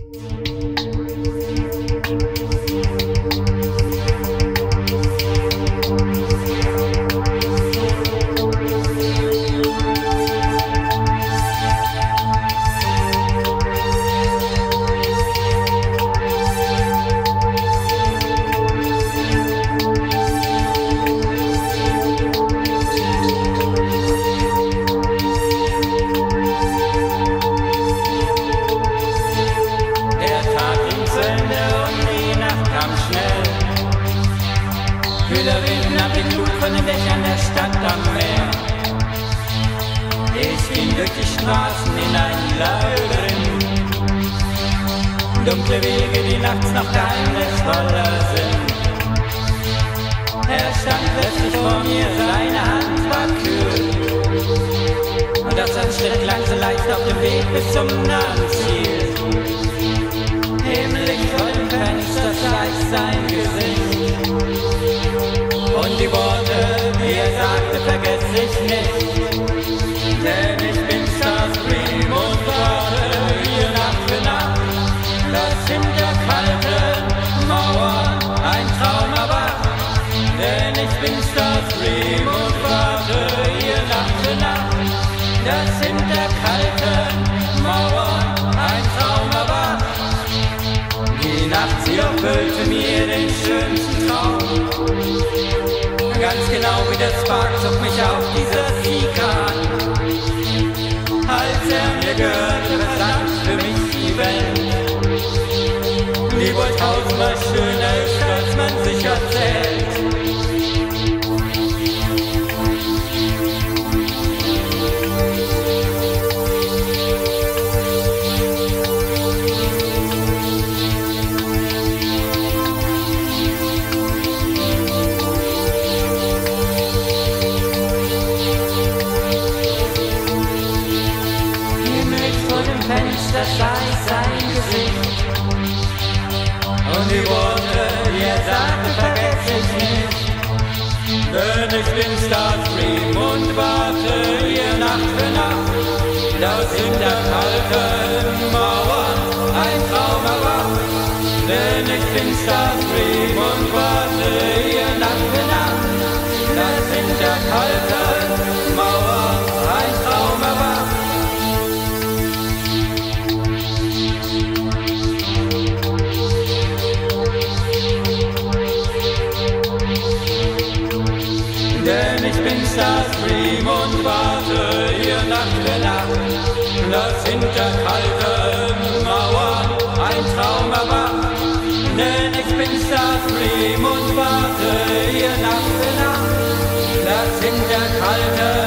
Der Die Glut von den Dächern der Stadt am Meer. Ich ging durch die Straßen in ein Labyrinth. Dunkle Wege, die nachts noch geheimnisvoller sind. Er stand plötzlich vor mir, seine Hand war kühl. Und aus seinem Schritt klang so leicht auf dem Weg bis zum nahen Ziel. Himmlisch vor dem Fenster sein Gesicht. Das hinter kalten Mauern ein Traum erwacht. Die Nacht, sie erfüllte mir den schönsten Traum. Ganz genau wie der Spark zog mich auf Und die Worte, die er sagte, vergesse ich nicht. Denn ich bin Starscream und warte hier Nacht für Nacht. Das hinter kalten Mauern ein Traum erwacht. Denn ich bin Starscream und warte bin Starscream und warte hier nach der Nacht, dass hinter kalten Mauern ein Traum erwacht. Denn ich bin Starscream und warte hier nach der Nacht, dass hinter kalten